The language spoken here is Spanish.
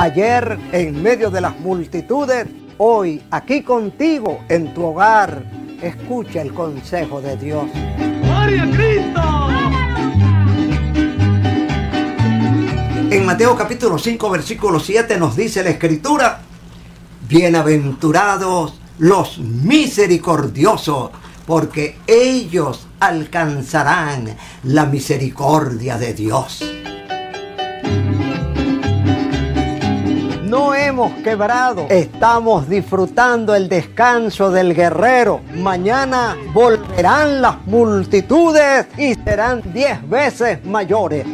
Ayer en medio de las multitudes, hoy aquí contigo en tu hogar. Escucha el consejo de Dios. ¡Gloria a Cristo! En Mateo capítulo 5 versículo 7 nos dice la escritura, bienaventurados los misericordiosos, porque ellos alcanzarán la misericordia de Dios. Hemos quebrado, estamos disfrutando el descanso del guerrero. Mañana volverán las multitudes y serán diez veces mayores.